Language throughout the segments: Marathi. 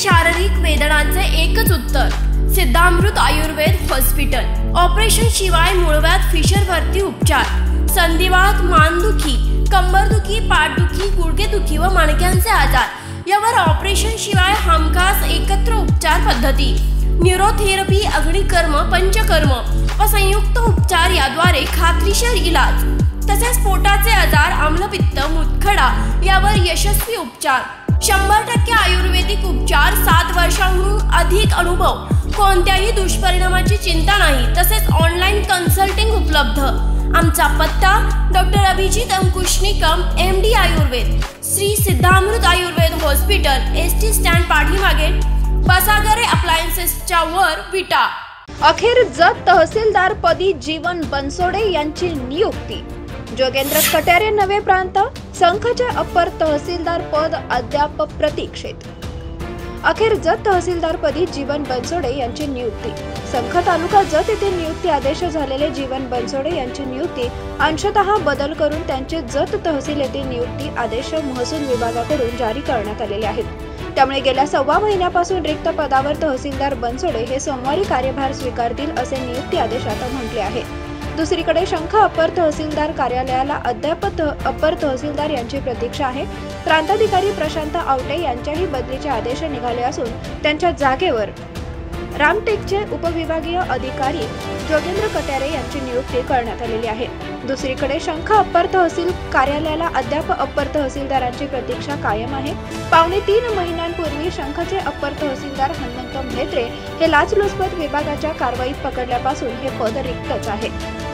शारीरिक वेदनांचे एकच उत्तर सिद्धामृत आयुर्वेद हॉस्पिटल ऑपरेशन शिवाय मुळव्यात फिशर वरती उपचार. संधिवात मानदुखी कंबरदुखी पाठदुखी गुडघेदुखी व मणक्यांचे आजार. यावर ऑपरेशन शिवाय हमखास एकत्र उपचार पद्धती. न्यूरोथेरपी अग्निकर्म पंचकर्म व संयुक्त उपचार याद्वारे खात्रीशीर इलाज. तसेच पोटाचे आजार आम्लपित्त मुतखडा यावर यशस्वी उपचार. शंभर टक्के आयुर्वेदिक उपचार सात वर्षांहून अधिक अनुभव. कोणत्याही दुष्परिणामाची चिंता नाही. तसेच ऑनलाईन कन्सल्टिंग उपलब्ध. आमचा पत्ता doctor Abhijit Ankush Nikam M D Ayurveda Shri Siddhamrut Ayurveda hospital S T stand पाठीमागे बसागरे अप्लायन्सेसच्या वर विटा. अखेर जत तहसीलदार पदी जीवन बनसोडे यांची नियुक्ती. जोगेंद्र कट्यारे नवे प्रांत. संघाचे अप्पर तहसीलदार पद अद्याप प्रतीक्षेत. अखेर जत तहसीलदार पदी जीवन बनसोडे यांची नियुक्ती. संख तालुका जत येथे नियुक्ती आदेश झालेले जीवन बनसोडे यांची नियुक्ती अंशतः बदल करून त्यांचे जत तहसील येथे नियुक्ती आदेश महसूल विभागाकडून जारी करण्यात आलेले आहेत. त्यामुळे गेल्या सव्वा महिन्यापासून रिक्त पदावर तहसीलदार बनसोडे हे सोमवारी कार्यभार स्वीकारतील असे नियुक्ती आदेशात म्हटले आहे. दुसरीकडे शंख अपर तहसीलदार कार्यालयाला अद्याप तह- अप्पर तहसीलदार यांची प्रतीक्षा आहे. प्रांताधिकारी प्रशांत आवटे यांच्याही बदलीचे आदेश निघाले असून त्यांच्या जागेवर रामटेकचे उपविभागीय अधिकारी जोगेंद्र कट्यारे यांची नियुक्ती करण्यात आलेली आहे. दुसरीकडे शंख अप्पर तहसील कार्यालयाला अद्याप अप्पर तहसीलदारांची प्रतीक्षा कायम आहे. पावणे तीन महिन्यांपूर्वी शंखचे अप्पर तहसीलदार हनुमंत म्हेत्रे हे लाचलुचपत विभागाच्या कारवाईत पकडल्यापासून हे पद रिक्तच आहे.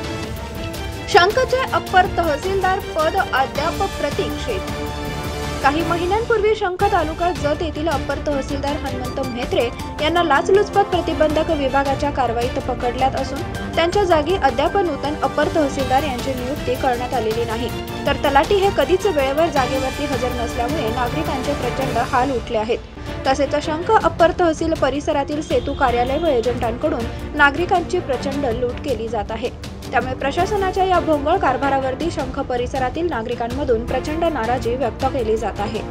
शंखचे अप्पर तहसीलदार पद अद्याप प्रतीक्षित. काही महिन्यांपूर्वी शंख तालुका जत येथील अप्पर तहसीलदार हनुमंत म्हेत्रे यांना लाचलुचपत प्रतिबंधक विभागाच्या कारवाईत पकडल्यात असून त्यांच्या जागी अद्याप नूतन अप्पर तहसीलदार यांची नियुक्ती करण्यात आलेली नाही. तर तलाठी हे कधीच वेळेवर जागेवरती हजर नसल्यामुळे नागरिकांचे प्रचंड हाल उठले आहेत. तसेच शंख अप्पर तहसील परिसरातील सेतू कार्यालय व एजंटांकडून नागरिकांची प्रचंड लूट केली जात आहे. त्यामुळे प्रशासनाच्या या भोंगळ कारभारावरती शंख परिसरातील नागरिकांमधून प्रचंड नाराजी व्यक्त केली जात आहे.